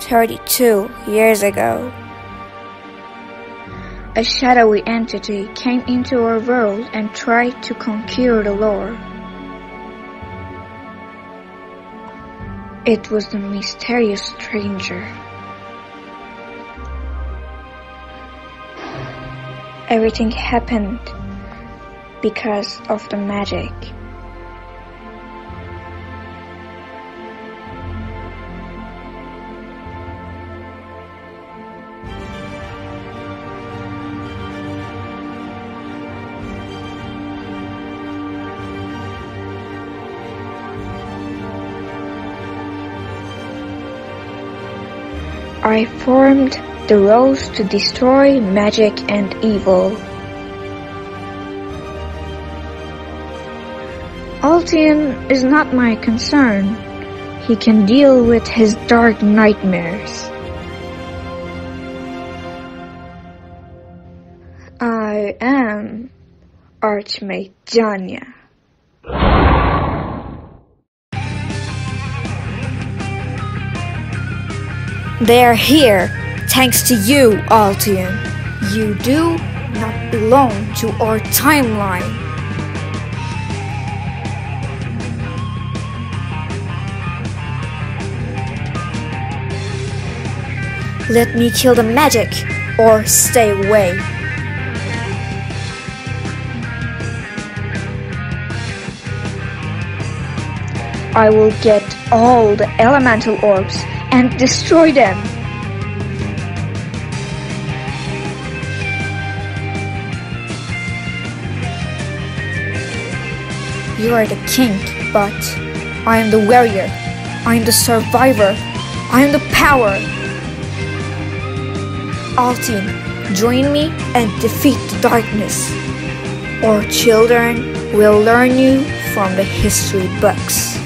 32 years ago. A shadowy entity came into our world and tried to conquer the lore. It was the mysterious stranger. Everything happened because of the magic. I formed the Rose to destroy magic and evil. Alteon is not my concern. He can deal with his dark nightmares. I am Archmage Janya. They are here thanks to you, Alteon. You do not belong to our timeline. Let me kill the magic or stay away. I will get all the elemental orbs and destroy them. You are the king, but I am the warrior. I am the survivor. I am the power. Alteon, join me and defeat the darkness. Our children will learn you from the history books.